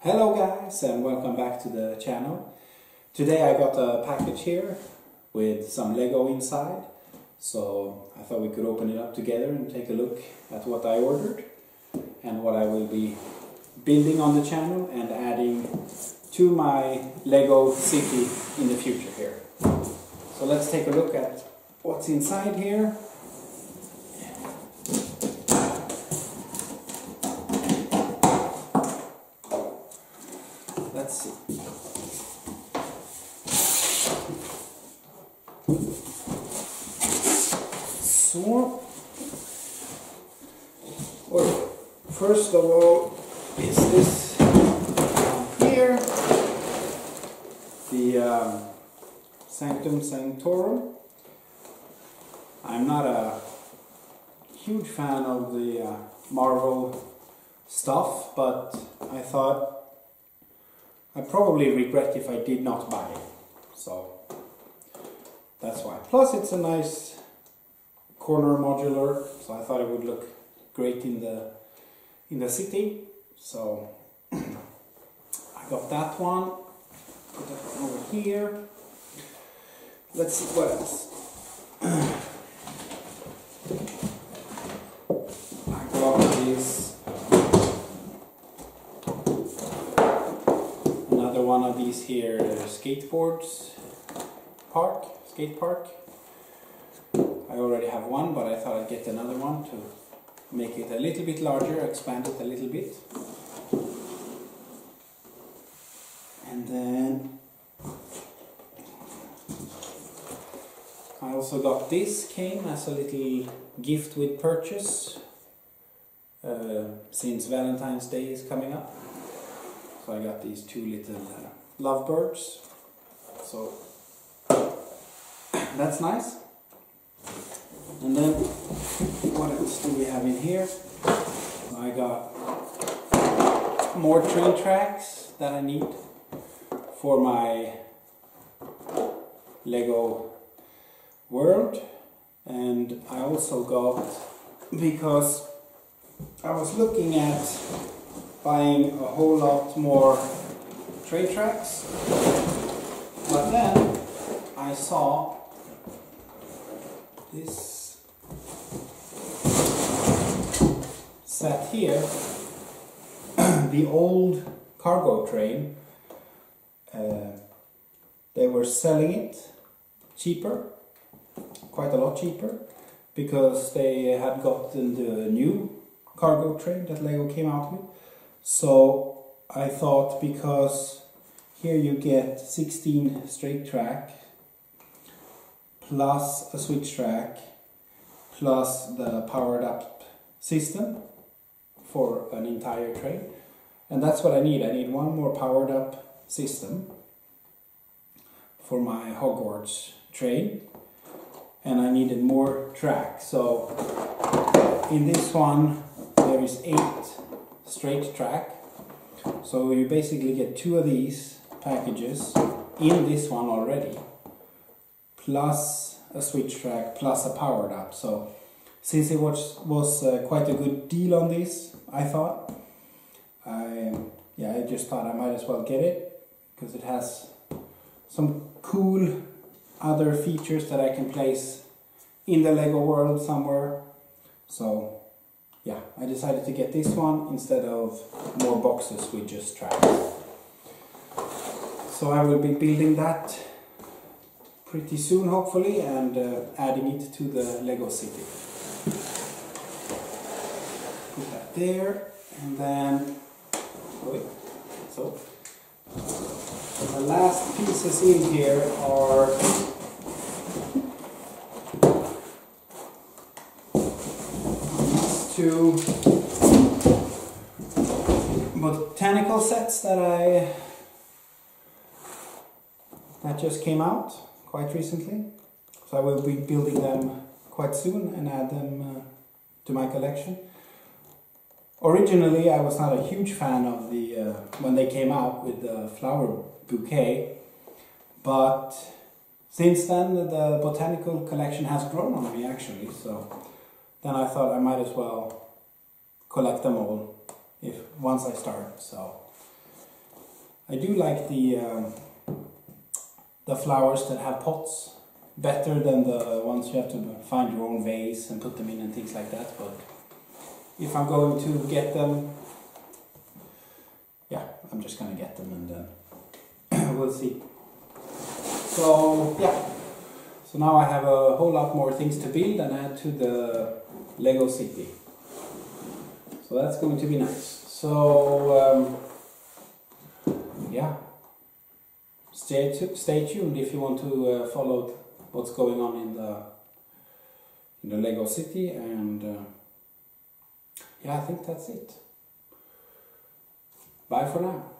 Hello guys and welcome back to the channel. Today I got a package here with some Lego inside. So I thought we could open it up together and take a look at what I ordered and what I will be building on the channel and adding to my Lego city in the future here. So let's take a look at what's inside here. Let's see. So, well, first of all, is this here the um, Sanctum Sanctorum. I'm not a huge fan of the uh, Marvel stuff, but I thought I probably regret if I did not buy it. So that's why. Plus, it's a nice corner modular, so I thought it would look great in the in the city. So I got that one. Put that one over here. Let's see what else. I got this another one of these here skateboards park skate park. I already have one, but I thought I'd get another one to make it a little bit larger, expand it a little bit. And then I also got this came as a little gift with purchase uh, since Valentine's Day is coming up. So I got these two little uh, lovebirds. So that's nice. And then what else do we have in here? I got more train tracks that I need for my Lego world and I also got because I was looking at buying a whole lot more train tracks but then I saw this set here the old cargo train uh, they were selling it cheaper quite a lot cheaper because they had gotten the new cargo train that Lego came out with. So I thought because here you get 16 straight track plus a switch track plus the powered up system for an entire train. And that's what I need. I need one more powered up system for my Hogwarts train and I needed more track. So in this one there is eight straight track. So you basically get two of these packages in this one already, plus a switch track, plus a powered up. So since it was was uh, quite a good deal on this, I thought, I yeah, I just thought I might as well get it because it has some cool other features that I can place in the Lego world somewhere. So yeah, I decided to get this one instead of more boxes with just tracks. So I will be building that pretty soon hopefully and uh, adding it to the Lego city. Put that there and then, wait, so the last pieces in here are two botanical sets that I that just came out quite recently. So I will be building them quite soon and add them uh, to my collection. Originally, I was not a huge fan of the uh, when they came out with the flower bouquet, but since then the botanical collection has grown on me actually. So then I thought I might as well collect them all if once I start. So I do like the um, the flowers that have pots better than the ones you have to find your own vase and put them in and things like that. But if I'm going to get them, yeah, I'm just gonna get them and then we'll see. So yeah, so now I have a whole lot more things to build and add to the Lego city. So that's going to be nice. So um, yeah, stay stay tuned if you want to uh, follow what's going on in the in the Lego city and uh, yeah, I think that's it. Bye for now.